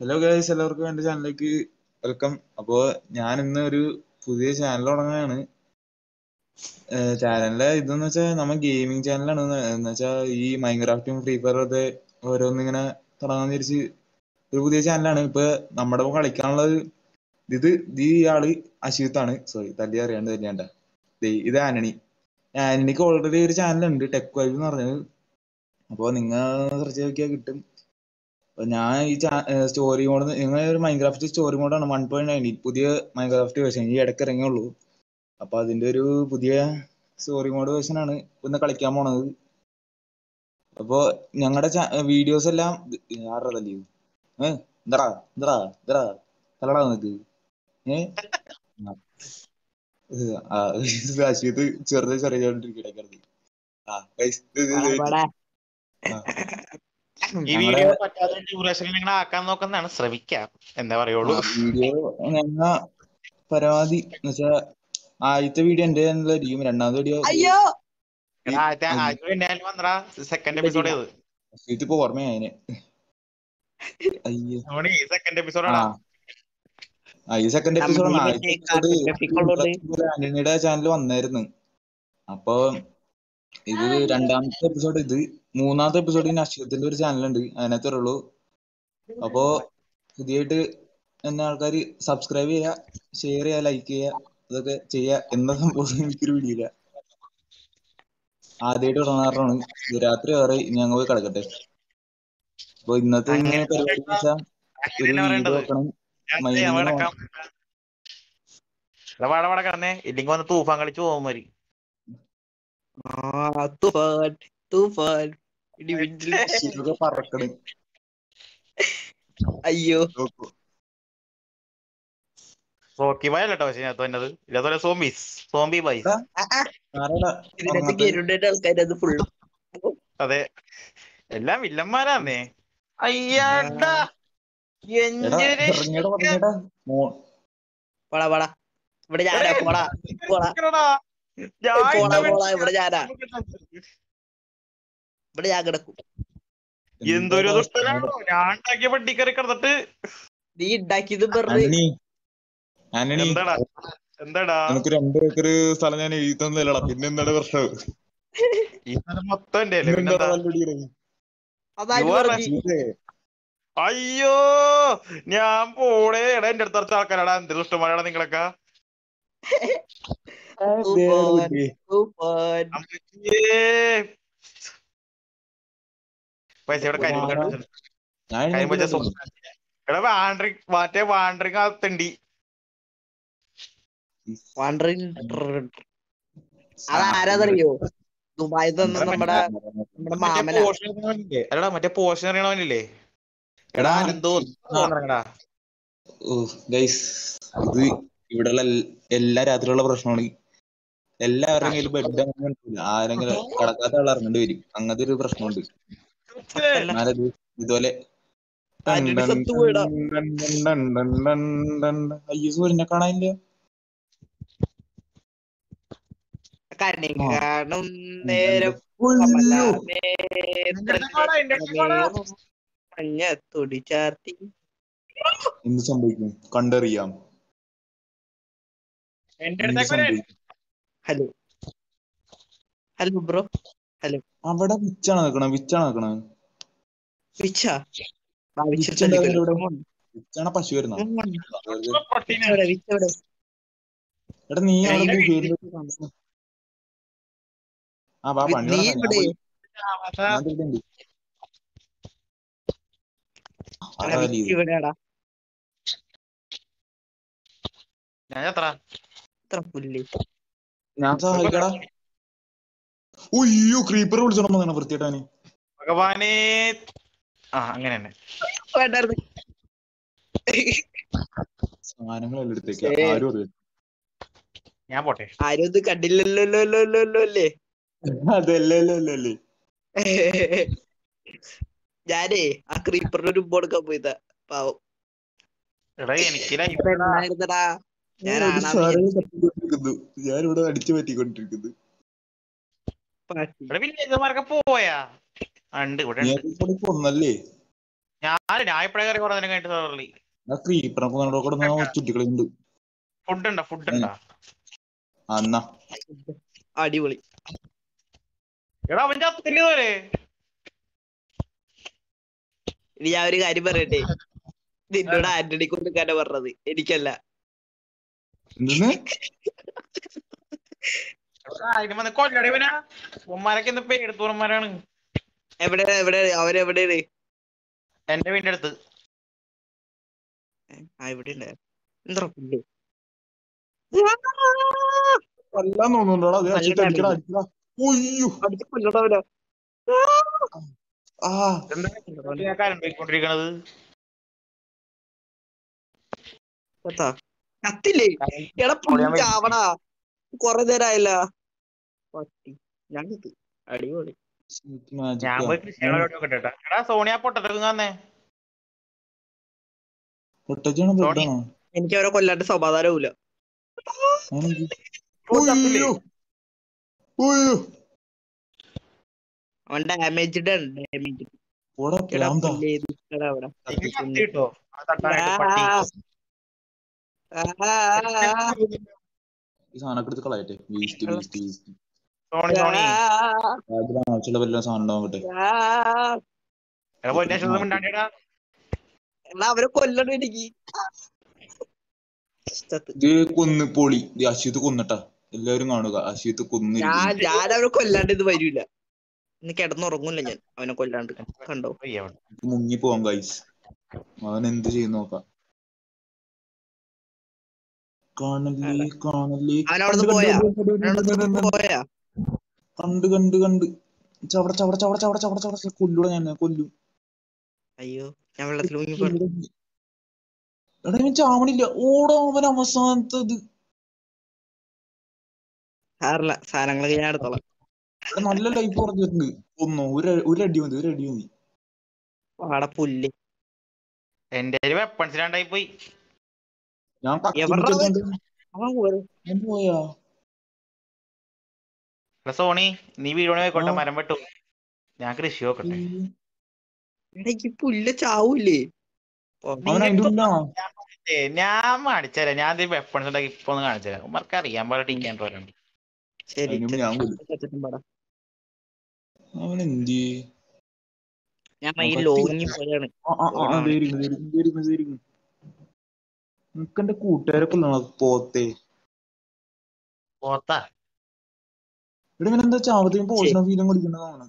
Hello guys എല്ലാവർക്കും എന്റെ ചാനലിലേക്ക് വെൽക്കം അപ്പോ ഞാൻ ഇന്ന് ഒരു പുതിയ ചാനൽ തുടങ്ങുകയാണ് ചാനലിലെ ഇതെന്ന് വെച്ചാൽ നമ്മ ഗെയിമിംഗ് ചാനലാണ് എന്ന് വെച്ചാൽ ഈ മൈൻക്രാഫ്റ്റും ഫ്രീ ഫയറും ഒക്കെ ഓരോന്നിങ്ങനെ തുടങ്ങാൻ വിചാരിച്ച് ഒരു പുതിയ ചാനലാണ് ഇപ്പൊ നമ്മുടെ കളിക്കാനുള്ളത് ഇത് ഈ ആൾ അശീത്താണ് സോറി തല്ലി അറിയാണ്ട് തന്നെയാണ്ട ഇത് ആന്റണി. ആന്റണിക്ക് ഓൾറെഡി ഒരു ചാനലുണ്ട് ടെക് വൈബ് എന്ന് പറഞ്ഞത്. അപ്പോൾ നിങ്ങൾ സെർച്ച് നോക്കിയാൽ കിട്ടും. ഞാൻ ഈ സ്റ്റോറി മോഡ് നിങ്ങൾ ഒരു മൈൻക്രാഫ്റ്റ് സ്റ്റോറി മോഡാണ് വൺ പോയിന്റ് നയൻ പുതിയ മൈൻക്രാഫ്റ്റ് വേർഷൻ ഈ ഇടയ്ക്ക് ഇറങ്ങിയുള്ളൂ. അപ്പൊ അതിന്റെ ഒരു പുതിയ സ്റ്റോറി മോഡ് വേർഷൻ ആണ് ഇന്ന് കളിക്കാൻ പോണത്. അപ്പോ ഞങ്ങളുടെ വീഡിയോസ് എല്ലാം ആരുടെ തല്ലി ഏ എന്താടാ എന്താടാ എന്താടാ തലടാ നിനക്ക്. ഏഹ് അശ്വത് ചെറുത് ചെറിയ ഇത് ആ. ഈ വീഡിയോ പറ്റാതെ ഡ്യൂറേഷനിൽ നിങ്ങൾ ആക്കാൻ നോക്കുന്നതാണ്. ശ്രമിക്കാം. എന്താ പറയുള്ളൂ? വീഡിയോ ഞങ്ങ പരമാവധി എന്നുവെച്ചാ ആദ്യത്തെ വീഡിയോ എന്റെ ചാനലായിരിക്കും രണ്ടാമത്തെ വീഡിയോ അയ്യോ! സെക്കൻഡ് എപ്പിസോഡ് ഇതിപ്പോ നമ്മുടെ സെക്കൻഡ് എപ്പിസോഡാണ് ആ, ഈ സെക്കൻഡ് എപ്പിസോഡ് ആന്റണിയുടെ ചാനൽ വന്നായിരുന്നു. അപ്പൊ ഇത് രണ്ടാമത്തെ എപ്പിസോഡ് ഇത് മൂന്നാമത്തെ എപ്പിസോഡ് നക്ഷത്രത്തിന്റെ ഒരു ചാനൽ ഉണ്ട് അതിനകത്ത് വരുള്ളൂ. അപ്പോ പുതിയായിട്ട് എന്നെ ആൾക്കാർ സബ്സ്ക്രൈബ് ചെയ്യുക ഷെയർ ചെയ്യുക ലൈക്ക് ചെയ്യുക ഇതൊക്കെ ചെയ്യുക എന്ന സംഭവം എനിക്കൊരു പിടിയില്ല. ആദ്യമായിട്ട് തുടങ്ങാറാണ് ഇത് രാത്രി വേറെ ഞങ്ങൾ പോയി കിടക്കട്ടെ. അപ്പൊ ഇന്നത്തെ ഇങ്ങനെ പരിപാടി ഒരു വെക്കണം. ഇല്ലെങ്കിൽ വന്ന് തൂഫാൻ കളിച്ച് പോകും തൂഫാൻ പറക്കണം. അയ്യോ. പക്ഷെ ഞാൻ ഇതേപോലെ സോംബീസ് സോംബി ബൈസ് ഇതിനകത്ത് ആൾക്കാരത് ഫുള്ള് അതെ എല്ലാം വില്ലന്മാരാന്നേ. അയ്യാടാ. പോടാ ഇവിടെ ഞാനാ പോടാ പോടാ. ഇവിടെ ഞാനാ. ഇവിടെ ഞാൻ കിടക്കും. എന്തൊരു ദുഷ്ടനാണോ? ഞാൻ ഉണ്ടാക്കിയ പട്ടിക്കറി കിടന്നിട്ട് നീ ഉണ്ടാക്കിയത് പറഞ്ഞ്. ആന്റണി ആന്റണി എന്താടാ? എന്താടാ? നിനക്ക് രണ്ടു ഏക്കർ സ്ഥലം ഞാൻ എഴുതി തന്നില്ലടാ പിന്നെ എന്താണ് പ്രശ്നം? ഈ സ്ഥലം മൊത്തം എന്റെ അയ്യോ ഞാൻ പോടേ എടാ എന്റെ അടുത്ത് അടുത്ത ആൾക്കാരാടാ. എന്ത് ദുഷ്ടന്മാരാടാ നിങ്ങളൊക്കെ. ആ, ദേ ആണ് കുട്ടി. തൂഫാൻ അമ്മച്ചിയേ. പൈസ ഇവിടെ കരിമ്പ് കണ്ടു ഞാൻ കരിമ്പ് ഇവിടെ വാണ്ടറിങ് മറ്റേ വാണ്ടറിങ് അകത്തുണ്ട് വാണ്ടറിങ് അതാരാതറിയോ ദുബായിൽ തന്നെ നമ്മുടെ നമ്മുടെ മാമല മാമന എടാ മറ്റേ പോഷൻ അറിയണവനില്ലേ എടാ. എന്തോ ഓ ഗൈസ് ഇത് ഇവിടെയുള്ള എല്ലാ രാത്രിയുള്ള പ്രശ്നമാണ്. എല്ലാവരുടെ കയ്യിൽ ബെഡ് അങ്ങനെ ആരെങ്കിലും കടക്കാത്ത ആൾ ഇറങ്ങേണ്ടി വരും. അങ്ങനത്തെ ഒരു പ്രശ്നമുണ്ട്. ഇതുപോലെ. അയ്യോ സൂര്യനെ കാണാനില്ല നേരം എന്ത് സംഭവിക്കും? കണ്ടറിയാം. ഹലോ. Hello bro. ഹലോ. അവിടെ വിച്ചാണ് നിക്കണ വിച്ചാണ് നിക്കണ. വിച്ചാ. വിച്ചാണ് പശു വരുന്ന എടാ നീ. ആ വാ പണി. ഞാൻ ഇവിടെ എത്ര പുല്ല് ഞാൻ സഹായിക്കടാ. ഉയ്യോ ക്രീപ്പർ വിളിച്ചോണം അങ്ങനെ വൃത്തിയിട്ടാന് ഭഗവാനെ ആ അങ്ങനെ തന്നെ. ഞാൻ പോട്ടെ ആരും ഇത് കണ്ടില്ലല്ലോ അല്ലേ അതല്ലേ ഞാനേ ആ ക്രീപ്പറിന് ഒരു ഉമ്പ് കൊടുക്കാൻ പോയതാ പാവം എടാ എനിക്ക് ഞാനിവിടെ അടിച്ചു പറ്റിക്കൊണ്ടിരിക്കുന്നു പാട്ടി പോയാ? ഉണ്ട് ഇവിടെ കൊന്നല്ലേ ഞാൻ കുറെ നേരം കഴിഞ്ഞിട്ട് ഫുഡ് ഉണ്ടോ? ഫുഡ് ഉണ്ടോ? അടിപൊളി. എടാ അവൻ ചത്തില്ലേ ഞാൻ ഒരു കാര്യം പറയട്ടെ? നിന്നോട് ആന്റണി കൊടുക്കാനാ പറഞ്ഞത്. എനിക്കല്ല. വന്ന് കൊല്ലടി ഇവനാ. ഉമ്മാരൊക്കെ ഇന്ന് പേടുത്തൂറന്മാരാണ് എവിടെ എവിടെ അവരെവിടെയാണ്? എന്റെ വീടിന്റെ അടുത്ത്. ആ ഇവിടെ ഉണ്ട്. എന്താ പുല്ല്? എല്ലാം തോന്നുന്നുണ്ടോടാ? അത് അടിച്ചിട്ട് അടിക്കടാ അടിക്കടാ. ഒയ്യോ അടിച്ച് കൊല്ലണം അവനെ. ആ. എന്താ കാര്യം പോയിക്കൊണ്ടിരിക്കണത്? കത്തില്ലേ? എടാ ചാവടാ കൊറേ നേരമായില്ല പട്ടി. ഞാൻ അടിപൊളി. ഞാൻ പോയി കൃഷികളോട് നോക്കട്ടെ ട്ടാ. എടാ സോണിയ പൊട്ടത്തിറങ്ങാന്നേ പൊട്ടച്ചാണോ ബ്രെഡാണോ എനിക്ക് അവരെ കൊല്ലാണ്ട് ഒയ്യോ അവൻ ഡാമേജ്ഡ് ആണ് ഡാമേജ്ഡ് അവിടെ. ഈ സാധനമൊക്കെ എടുത്ത് കളയട്ടെ. Waste waste waste Sony Sony ആവശ്യമുള്ള വല്ല സാധനം ഉണ്ടാവട്ടെ എന്നാ അവരെ കൊല്ലണം എനിക്ക്. കൊന്ന് പൊളി. ഇത് അശ്വത്ത് കൊന്നിട്ടാ. എല്ലാവരും കാണുക. അശ്വത്ത് കൊന്നു ഞാൻ അവരെ കൊല്ലാണ്ട് ഇത് വരൂല. ഇന്ന് കിടന്നുറങ്ങൂല ഞാൻ. അവനെ കൊല്ലാണ്ട്. കണ്ടോ? മുങ്ങി പോവാം ഗൈസ് അവൻ എന്ത് ചെയ്യുന്നു നോക്കാം. കണ്ട്? കണ്ട് കണ്ട് ചവട ചവട ചവട ചവട ചവട ചവട കൊല്ലൂടെ ഞാൻ കൊല്ലും. അയ്യോ ഞാൻ വെള്ളത്തിൽ എടാ ഇവൻ ചാവണില്ല. ഓടാ അവൻ അവസാനത്തത്. സാറില്ല സാധനങ്ങളൊക്കെ ഞാൻ എടുത്തോളാം. എടാ, നല്ല ലൈഫ് പറഞ്ഞിട്ടുണ്ട് ഒന്നോ ഒരു ഒരു അടി മതി ഒരു അടി മതി. പുല്ല്. എന്റെ വെപ്പൺസ് രണ്ടായി പോയി ഞാൻ പോയാ? സോണി നീ വീടോണി പോയിക്കോട്ടെ. മരം വെട്ടു. ഞാൻ കൃഷി നോക്കട്ടെ. പുല്ല ചാവൂലേ ഞാൻ കാണിച്ചുതരാം ഞാൻ വെപ്പൺസ് ഉണ്ടാക്കി ഇപ്പൊ ഒന്ന് കാണിച്ചുതരാം ഉമ്മർക്ക് അറിയാൻ പോലെ ടീക്കാൻ പോലെ ശരി ഞാൻ ലോങ്ങി ചത്തിട്ടും നിനക്ക് എന്റെ കൂട്ടുകാരൊക്കെ പോത്തേ. പോത്തെ? പോത്താ ഇവിടെ ഇങ്ങനെ എന്താ ചാവത്തേക്കും പോഷണ ഫീലും കുടിക്കുന്നതാണ്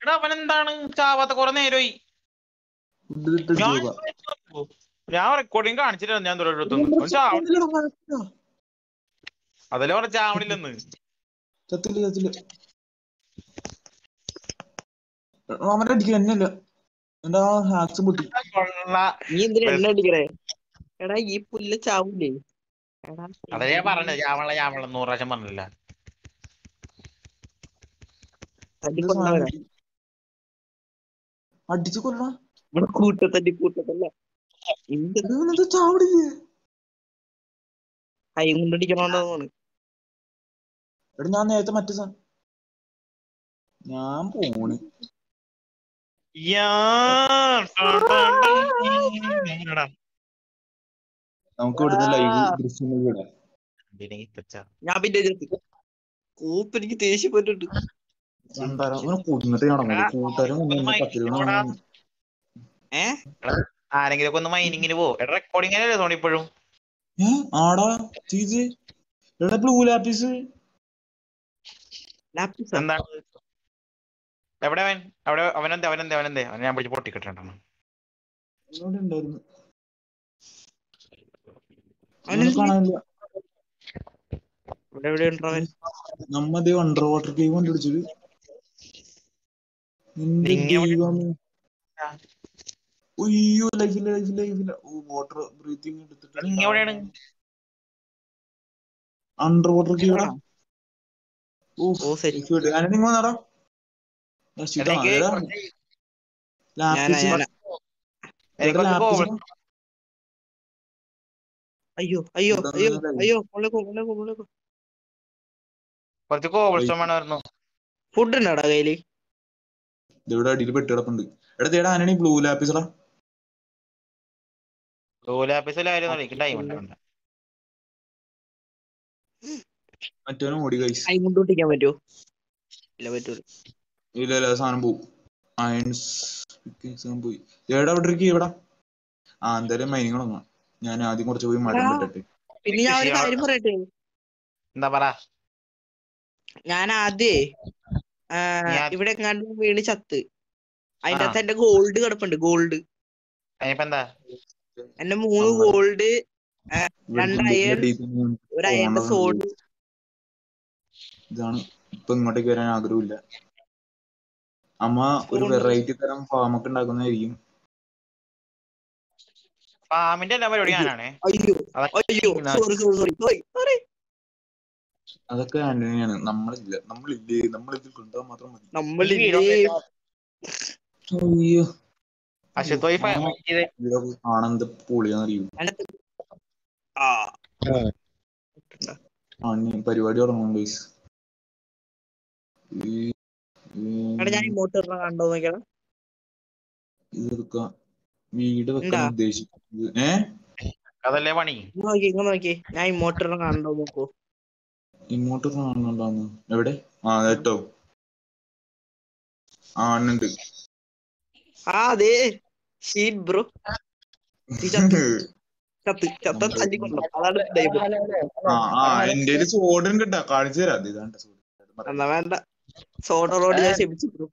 എടാ അവൻ എന്താണ് ചാവാത്ത കുറെ നേരമായി. ഞാൻ റെക്കോർഡിങ് കാണിച്ചിട്ടാണ് ഞാൻ അതല്ലേ പറഞ്ഞ ചാവണില്ലെന്ന് ചത്തില്ല ചത്തില്ല. അവന്റെ അടിക്കുക എന്നല്ല എന്റെ ആ ഹാക്സ് പൊട്ടി. നീ എന്തിനാ എണ്ണ അടിക്കണേ? എടാ ഈ പുല്ല് ചാവൂലേ? എടാ അതല്ലേ ഞാൻ പറഞ്ഞത് ചാവള ചാവള നൂറ് പ്രാവശ്യം പറഞ്ഞില്ല. അടിച്ചു കൊല്ലണ ഇവിടെ കൂട്ടത്തല്ലി ചാവടില്ലേ കൈ കൊണ്ടടിക്കണോണ്ടാണ് എടാ ഞാൻ നേരത്തെ മറ്റേ ഞാൻ പോണ്. യാ, നമുക്ക് ഇവിടുന്ന് ലൈവ് ദൃശ്യങ്ങൾ വിടാം ഞാൻ പിന്നെ കൂപ്പ് എനിക്ക് ദേഷ്യപ്പെട്ടിട്ട് ആരെങ്കിലും ഒക്കെ ഒന്ന് മൈനിങ്ങിന് പോ. എടാ റെക്കോർഡിംഗ് അല്ലേ സോണി ഇപ്പോഴും? ആടാ ചീസ് എടാ ബ്ലൂ ലാപ്പീസ് ലാപ്പിസ എന്താണ്? എവിടെ അവൻ? അവിടെ അവനെന്താ അവനെന്താ അവനെന്ത്? അവനെ ഞാൻ പിടിച്ച് പൊട്ടിക്കിട്ടുണ്ടോ ഇവിടെ ഉണ്ടായിരുന്നു അവനെന്ത് അവനെ കാണാനില്ല ഇവിടെ എവിടെ ഉണ്ടോ അവൻ നമ്മതേ അണ്ടർ വാട്ടർ കേവ് കണ്ടുപിടിച്ചത് ഉയ്യോ ലൈഫില്ല ലൈഫില്ല ലൈഫില്ല ഓ വാട്ടർ ബ്രീത്തിങ് എവിടെയാണ്? അണ്ടർ വാട്ടർ ആ. ഓ ശരി. നിങ്ങൾ വന്നാടാ. എടാ, അയ്യോ അയ്യോ അയ്യോ. അയ്യോ മുളകോ മുളകോ മുളകോ കുറച്ച് കോബിൾസ്റ്റോൺ സ്റ്റോൺ വേണമായിരുന്നു. ഫുഡ് ഉണ്ടാടാ കയ്യിൽ? ഇവിടെ അടിയിൽ പെട്ടി കിടപ്പുണ്ട്. എടാ തേടാ ആനണി ബ്ലൂ ലാപ്പീസടാ ഗോലാപ്പീസിലെ ആയിരുന്നു എനിക്ക് ടൈം ഉണ്ട് മറ്റവനും ഓടി കൈസ്. ടൈം കൊണ്ട് ഓടിക്കാൻ പറ്റുമോ ഇല്ല പറ്റൂല. ഇല്ല ഇല്ല സാധനം പോവും. അയൺസ് സാധനം പോയി. എവിടെ അവിടെ ഇരിക്കും ഇവിടെ. ആ എന്തായാലും മൈനിങ് തുടങ്ങാം. ഞാൻ ആദ്യം കുറച്ച് പോയി മരം ആ. പിന്നെ ഞാൻ ഒരു കാര്യം പറയട്ടെ? എന്താ പറ? ഞാൻ ആദ്യേ ഇവിടെ എങ്ങാണ്ട് വീണ് ചത്ത്. അതിന്റെ അകത്ത് എന്റെ ഗോൾഡ് കിടപ്പുണ്ട് ഗോൾഡ് എന്റെ മൂന്ന് ഗോൾഡ് ഒരു സോഡ് ഇതാണ്. ഇപ്പൊ ഇങ്ങോട്ടേക്ക് വരാൻ ആഗ്രഹമില്ല. അമ്മ ഒരു വെറൈറ്റി തരം ഫാമൊക്കെ ഉണ്ടാക്കുന്നതായിരിക്കും. ഫാമിന്റെ എല്ലാ പരിപാടി ഞാനാണേ അയ്യോ അതൊക്കെ അയ്യോ ഇങ്ങനെ- സോറി സോറി സോറി സോറി അതൊക്കെ ആന്റണിയാണ് നമ്മളില്ല നമ്മളില്ലേ നമ്മളിതിൽ കൊണ്ടുപോകാൻ മാത്രം മതി. നമ്മളില്ലേ? അയ്യോ. ആണെന്ത് പൊളിയാന്നറിയൂ? പരിപാടി തുടങ്ങും ഗൈസ് ഇതെടുക്ക. വീട് വെക്കാൻ? ഉദ്ദേശിക്കുന്നത്. ഏ? അതല്ലേ പണി? നോക്കി ഇങ്ങ് നോക്കി. ഞാൻ ഇമോട്ടർ കാണണ്ടോ നോക്കൂ. ഇമോട്ടർ കാണുന്നുണ്ടാന്ന് എവിടെ? ആ കേട്ടോ ആ ഉണ്ട്. ആ അതെ ഷീറ്റ് ബ്രോ. എന്റെ സോഡ് ഉണ്ട് കേട്ടോ കാണിച്ചു തരാം. ഇത് ഇതാണ്ട് എന്നാ വേണ്ട. സോഡ റോഡ് ഞാൻ ക്ഷമിച്ചു ബ്രോ.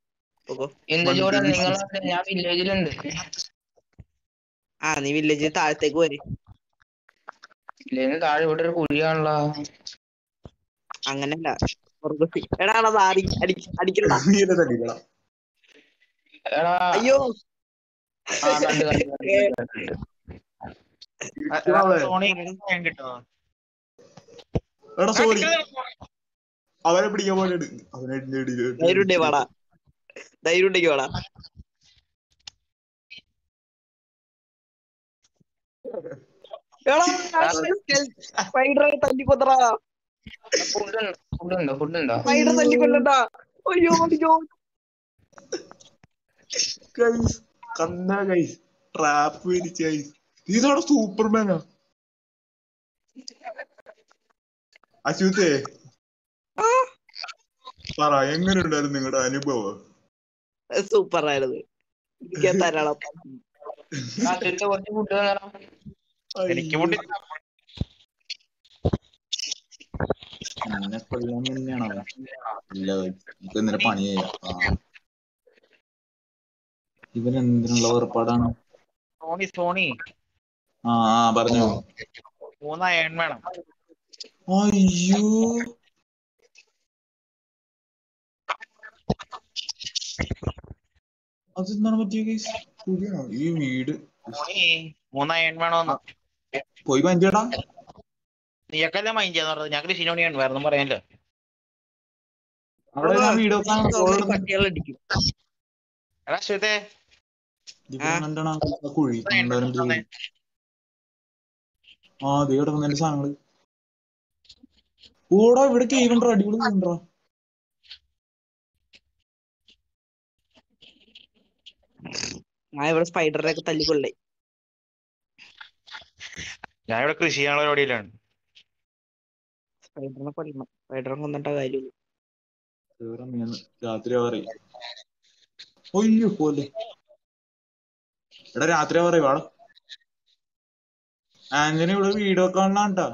ഞാൻ വില്ലേജിലുണ്ട് ആ നീ വില്ലേജിൽ താഴത്തേക്ക് വരെ വില്ലേജിന് താഴെ ഇവിടെ ഒരു കുഴിയാണല്ലോ. അങ്ങനല്ല. എടാ അയ്യോ. എടാ സോറി അവനെ പിടിക്കാൻ പോയിട്ട് അവനെ ധൈര്യം ഉണ്ടേ വാടാ. ധൈര്യം ഉണ്ടെങ്കിൽ വാടാ. അയ്യോ അയ്യോ. ഗൈസ് കന്ന ഗൈസ് ട്രാപ്പ് ഗൈസ് സൂപ്പർമാനാ അശ്വത്തെ പറ എങ്ങനെ ഉണ്ടായിരുന്നു നിങ്ങളുടെ അനുഭവം? സൂപ്പർ ആയിരുന്നു എനിക്ക് തരണം രാത്രിയിലത്തെ കുറച്ച് ഫുഡ് തന്നോ എനിക്ക് മുട്ടി എന്നെ കൊല്ലാൻ തന്നെയാണോ ഇല്ല. നമുക്ക് ഇന്നലെ പണി ചെയ്യാം എന്തിനുള്ള ഏർപ്പാടാണ്? Sony Sony. ആ പറഞ്ഞോ. മൂന്ന് അയൺ വേണം. അയ്യോ. അതെന്താണ് പറ്റിയ കേസ് ഈ വീട് മൂന്ന് അയൺ വേണമെന്ന് പോയി മൈൻഡാ നീയൊക്കെയല്ലേ മൈൻഡ് ചെയ്യാന്ന് പറഞ്ഞത്? ഞാൻ കൃഷിനോണിയാണ് വേറെ ഒന്നും പറയാനില്ല. അവിടെ ഞാൻ പട്ടികളടിക്കും. എടാ ആ. സാധനങ്ങൾ. ഓടാ ഇവിടെ കേവണ്ടോ അടിപൊളി കേവണ്ടോ ഞാൻ ഇവിടെ സ്പൈഡറിനെ ഒക്കെ തല്ലിക്കൊള്ളേ ഞാൻ ഇവിടെ കൃഷി ചെയ്യാനുള്ള പരിപാടിയിലാണ്. സ്പൈഡറിനെ കൊല്ലണം സ്പൈഡറിനെ കൊന്നിട്ട കാര്യമില്ല ഞാൻ രാത്രി പറയും ഒയ്യോ പോലെ എടാ രാത്രി പറയും വാടാ. ആന്റണി ഇവിടെ വീട് വെക്കാണ്ടാ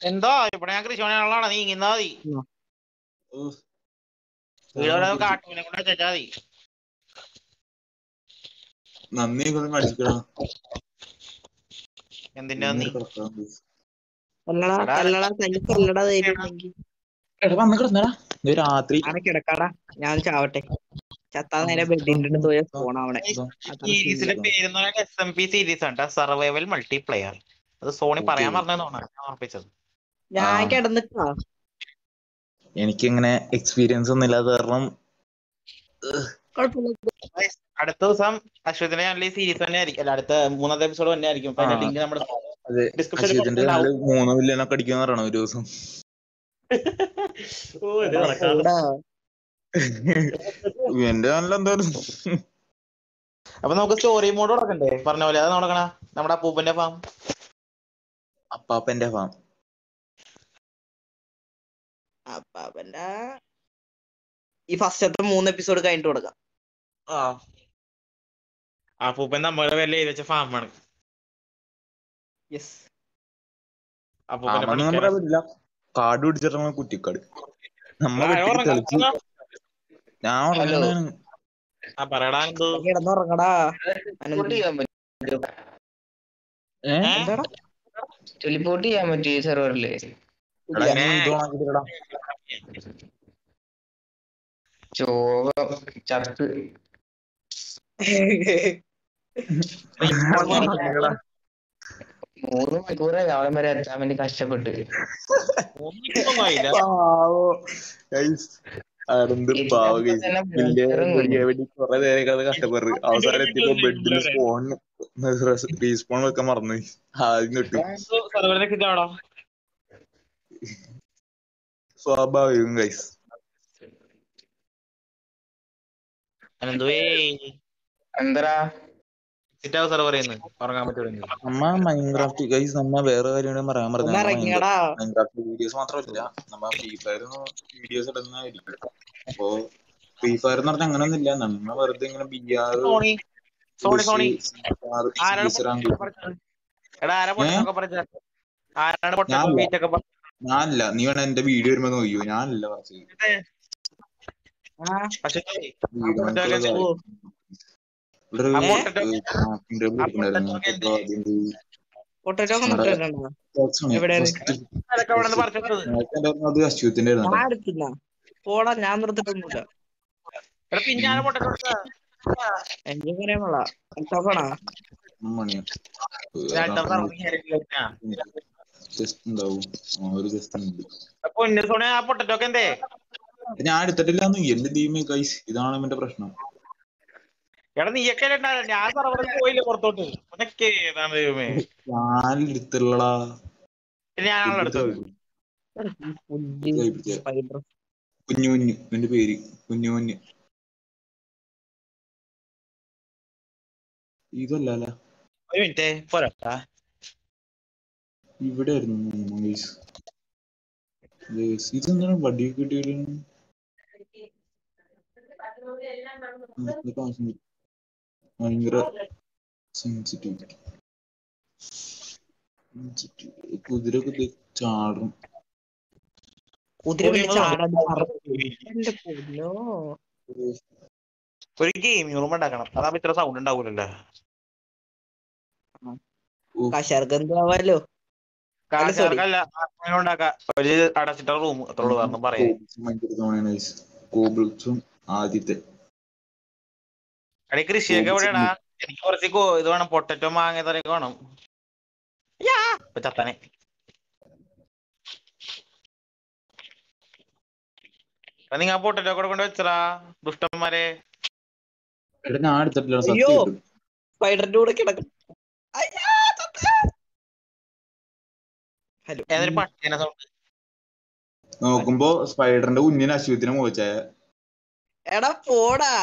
എന്താ? ഇവിടെ ഞാൻ കൃഷി പണിയാളാണ് നീ ഇങ്ങനെ മതി. വീടോടെ കാട്ടൂനെ കൊണ്ട് മതി എന്തിന്റെ നീ കൊല്ലടാ എടാ, കൊല്ലടാ തല്ലി കൊല്ലടാ ധൈര്യം ഉണ്ടെങ്കിൽ എടാ വന്ന് കിടന്നടാ. ഇത് രാത്രി കിടക്കാടാ. ഞാൻ ചാവട്ടെ. ചത്താ നേരെ ബെഡിന്റെ പോയ ഫോണാവണെ പേരെന്ന് പറയുന്നത് എസ് എം പി സീരീസ് ആണ് സർവൈവൽ മൾട്ടിപ്ലെയർ അത് സോണി പറയാൻ. പറഞ്ഞതാണ് ഞാൻ ഓർപ്പിച്ചത് ഞാൻ. കിടന്നിട്ടാ. എനിക്കിങ്ങനെ എക്സ്പീരിയൻസ് ഒന്നും ഇല്ലാതെ കാരണം അടുത്ത ദിവസം അശ്വതിന്റെ ചാനലിൽ സീരീസ് തന്നെ ആയിരിക്കും. അല്ല അടുത്ത മൂന്നാമത്തെ എപ്പിസോഡ് തന്നെ ആയിരിക്കും. അപ്പൊ അതിന്റെ ആ. ലിങ്ക് നമ്മുടെ ഡിസ്ക്രിപ്ഷനിൽ മൂന്ന് മില്യനൊക്കെ അടിക്കുന്ന പറയണം ഒരു ദിവസം? എന്റെ ചാനൽ എന്തായാലും. അപ്പൊ നമുക്ക് സ്റ്റോറി മോഡ് തുടക്കണ്ടേ പറഞ്ഞ പോലെ അതാണ് നടക്കണ? നമ്മുടെ അപ്പൂപ്പന്റെ ഫാം അപ്പാപ്പന്റെ ഫാം അപ്പാപ്പന്റെ ഈ ഫസ്റ്റത്തെ മൂന്ന് എപ്പിസോഡ് കഴിഞ്ഞിട്ട് കൊടുക്കാം. ആ. അപ്പൂപ്പൻ നമ്മുടെ പേരിൽ എഴുതി വെച്ച ഫാമാണ് കാട് പിടിച്ചിട്ടാണ് കുറ്റിക്കാട്. നമ്മ ആ, വെട്ടി ഉറങ്ങാം. തെളിച്ച് ഞാൻ ടെലിപ്പോർട്ട് ചെയ്യാൻ പറ്റും? ഈ സെർവറിൽ. ചോക ചത്ത്. മൂന്ന് മണിക്കൂറായി അവിടെ വരെ എത്താൻ വേണ്ടി കഷ്ടപ്പെട്ട്. കുറെ നേരം കിടന്ന് കഷ്ടപ്പെടും അവസാനം എത്തിയപ്പോ ബെഡിൽ സ്പോൺ റീസ്പോൺ വെക്കാൻ മറന്നു. ആദ്യം തൊട്ട്. സ്വാഭാവികം ഗൈസ് അനന്തുവേ. ഉറങ്ങാൻ നമ്മ മൈൻക്രാഫ്റ്റ് ഗൈസ് നമ്മ വേറെ കാര്യം കൂടി പറയാൻ ഒന്ന് പറഞ്ഞു ഇറങ്ങിയടാ. മൈൻക്രാഫ്റ്റ് വീഡിയോസ് മാത്രമല്ല നമ്മ ഫ്രീ ഫയർ വീഡിയോസ് ഇടുന്നതായിരിക്കും അപ്പൊ ഫ്രീ ഫയർ എന്ന് പറഞ്ഞാൽ അങ്ങനെയൊന്നുമില്ല നമ്മ വെറുതെ ഇങ്ങനെ ബി ആർ സോണി. ഞാനല്ല. നീ വേണം എന്റെ വീഡിയോ വരുമ്പോ നോക്കിയോ ഞാനില്ല പറഞ്ഞു പക്ഷേ പോടാ ഞാൻ നിർത്തിട്ടൊന്നുമില്ല? എനിക്ക് പറയാൻ കൊള്ളാ. ഞാൻ എടുത്തിട്ടില്ല എന്റെ ടീം കൈസ് ഇതാണ് എന്റെ പ്രശ്നം. എടാ നീ ഒക്കെ? ഞാൻ സർവറിൽ പോയില്ല പുറത്തോട്ട്. അതൊക്കെ ഏതാണ് ദൈവമേ? ഞാൻ എടുത്തുള്ളടാ പിന്നെ ഞാനാണല്ലോ എടുത്തത്. സ്പൈഡർ കുഞ്ഞു കുഞ്ഞു എന്റെ പേര് കുഞ്ഞു കുഞ്ഞു. ഇതല്ല അല്ല ഒരു മിനിറ്റ് പോരാ. ഇവിടെ ആയിരുന്നു ഇതെന്താണ്? കിട്ടിയത് ഭയങ്കര സെൻസിറ്റീവ് കുതിരൊക്കെ ചാടും. കുതിര ഒരു ഗെയിമിംഗ് റൂം ഉണ്ടാക്കണം. അതാവുമ്പോ ഇത്ര സൗണ്ട് ഉണ്ടാവൂലല്ലോ. ഉണ്ടാക്കാം. ഒരു അടച്ചിട്ട റൂം അത്രയുള്ളൂ കാരണം പറയാം ആദ്യത്തെ. എടീ കൃഷിയൊക്കെ എവിടെയാടാ? എനിക്ക് കുറച്ച് ഇത് വേണം പൊട്ടറ്റോ മാങ്ങ തറയൊക്കെ വേണം. ചത്തനെ. നിങ്ങൾ പൊട്ടറ്റോ കൂടെ കൊണ്ട് വെച്ചടാ ദുഷ്ടന്മാരെ? എടാ ഞാൻ എടുത്തിട്ടില്ല അയ്യോ. സത്യം സ്പൈഡറിന്റെ കൂടെ കിടക്കും ഹലോ. ഏതൊരു പട്ടിനെ സൗണ്ട്? നോക്കുമ്പോ സ്പൈഡറിന്റെ കുഞ്ഞിന് അശ്വത്തിനെ മോച്ചായ എടാ പോടാ.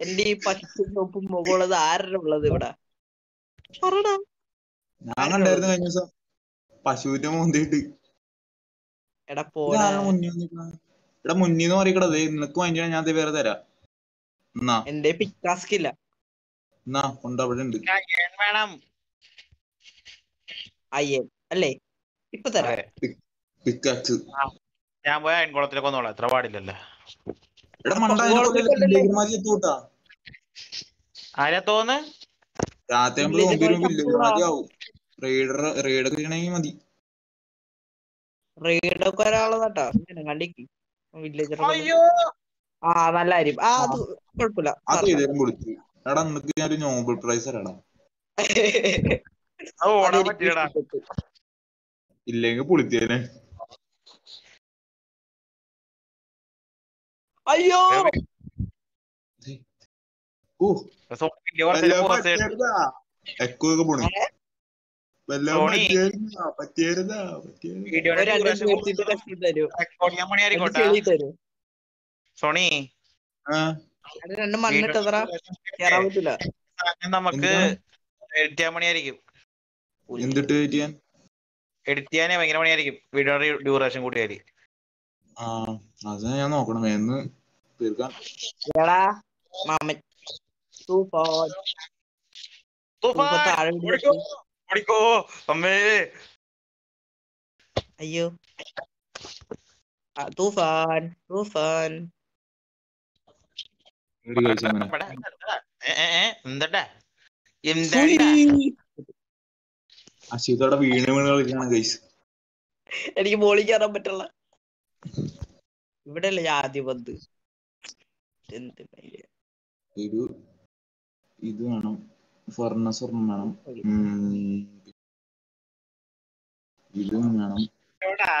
എന്റെ ഈ പച്ച ചോപ്പും മുകളത് ആരുടെ ഉള്ളത് ഇവിടെ? പറടാ. ഞാൻ കണ്ടായിരുന്നു കഴിഞ്ഞ ദിവസം. പശുവിന്റെ മുന്തിട്ട് എടാ പോടാ. എടാ മുന്നിന്ന് പറയണത് നിനക്ക് വാങ്ങിച്ചാൽ ഞാൻ ദേ വേറെ തരാം. എന്നാ. എന്റെ പിക്കാസ്ക് ഇല്ല. എന്നാ കൊണ്ട് അവിടെ ഉണ്ട്. ഞാൻ വേണം. അയ്യേ അല്ലേ? ഇപ്പൊ തരാം. പിക്കാസ് ഞാൻ പോയ അയൻകുളത്തിലേക്ക് വന്നോളാം. എത്ര പാടില്ലല്ലോ? ആരാ തോന്ന്. മാതി. റെയ്ഡൊക്കെ കണ്ടിക്ക് വില്ലേജർ അയ്യോ! ആ നല്ല കാര്യം. ആ അത് കുഴപ്പമില്ല എടാ നിനക്ക് ഞാനൊരു നോബൽ പ്രൈസ് തരാടാ. ഇല്ലെങ്കിൽ പൊളിത്തേനെ. സോണി ആ, അത് രണ്ട് മണ്ണിട്ടെത്ര കേറാൻ പറ്റില്ല നമുക്ക്? എഡിറ്റ് ചെയ്യാൻ പണിയായിരിക്കും എന്തിട്ട് ചെയ്യാൻ? എഡിറ്റ് ചെയ്യാനേ ഭയങ്കര പണിയായിരിക്കും. വീഡിയോയുടെ ഡ്യൂറേഷൻ കൂട്ടിയായിരിക്കും ആ. അത് ഞാൻ നോക്കണം. എന്ന് തീർക്കാൻ എടാ മാമൻ. തൂഫാൻ. തൂഫാൻ ഓടിക്കോ അമ്മേ. അയ്യോ. ആ, തൂഫാൻ തൂഫാൻ. എന്താടാ? എന്താടാ? അശീതോടെ വീണ് വീണ് കളിക്കാണ് ഗൈസ് എനിക്ക് മോളിൽ കയറാൻ പറ്റില്ല ഇവിടെ അല്ലേ ജാതി പന്ത്? എന്ത് മയിൽ. ഒരു ഇത് വേണം. സ്വർണ സ്വർണം വേണം. ഇതും വേണം. എന്നോടാ?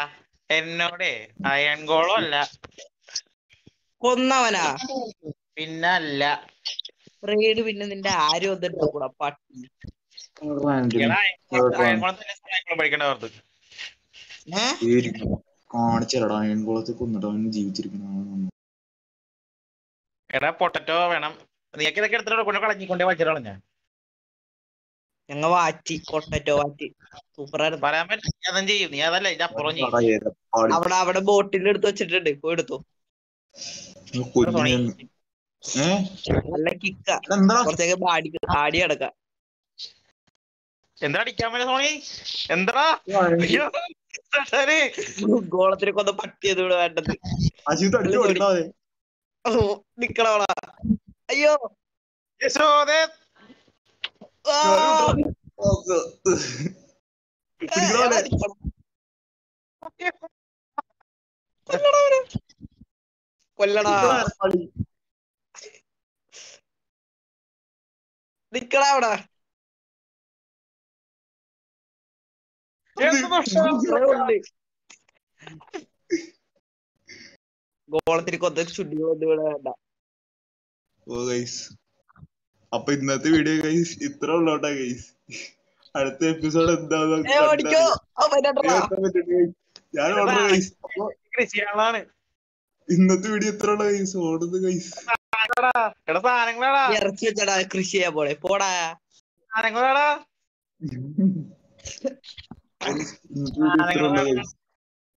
എന്നോടെ? അയൺ ഗോളോ അല്ല. കൊന്നവനാ? പിന്നെ അല്ല. റെയ്ഡ് പിന്നെ നിന്റെ ആരും വന്നിട്ട് കൂടാ പട്ടി പഠിക്കേണ്ട ഓർത്ത് ഏ? പേര് അയൺകുളത്ത് കൊന്നിട്ട് അവൻ ജീവിച്ചിരിക്കുന്ന എടാ പൊട്ടറ്റോ വേണം. നീക്ക് ഇതൊക്കെ എടുത്തിട്ട് കൊണ്ട് കളഞ്ഞിക്കൊണ്ടേ വച്ചിട്ട് കളഞ്ഞ ഞങ്ങ വാറ്റി പൊട്ടറ്റോ വാറ്റി. സൂപ്പറായിരുന്നു. പറയാൻ പറ്റും ഞാൻ അതും ചെയ്യും. നീ അതല്ല ഇതിന്റെ അപ്പുറം ചെയ്യും. അവിടെ അവിടെ ബോട്ടിൽ എടുത്ത് വെച്ചിട്ടുണ്ട്. പോയി എടുത്തു. നല്ല കിക്ക. എന്താ കുറച്ചൊക്കെ ആടി ആടി കിടക്ക എന്താ അടിക്കാൻ പറ്റും സോണി? എന്താ? ഗോളത്തിന് കൊന്ന പട്ടിയത് ഇവിടെ വേണ്ടത്. നിക്കണവളാ. അയ്യോ. യശോദേ. കൊല്ലടാ നിക്കടാ അവിടെ. ഗോളത്തിന് ചുണ്ടി വേണ്ട. ഓ ഗൈസ് അപ്പൊ ഇന്നത്തെ വീഡിയോ ഗൈസ് ഇത്ര ഉള്ളോട്ടാ ഗൈസ് അടുത്ത എപ്പിസോഡ് എന്താന്ന് ഞാൻ ഓർഡർ ഗൈസ് ഇന്നത്തെ വീഡിയോ ഇത്ര ഉള്ള ഗൈസ് ഓടുന്നു ഗൈസ് ഇറച്ചി വെച്ചടാ കൃഷി ചെയ്യാൻ പോളെ പോടാ. സാധനങ്ങളാടാ. ഇന്നത്തെ വീഡിയോ ഇത്ര ഉള്ള ഗൈസ്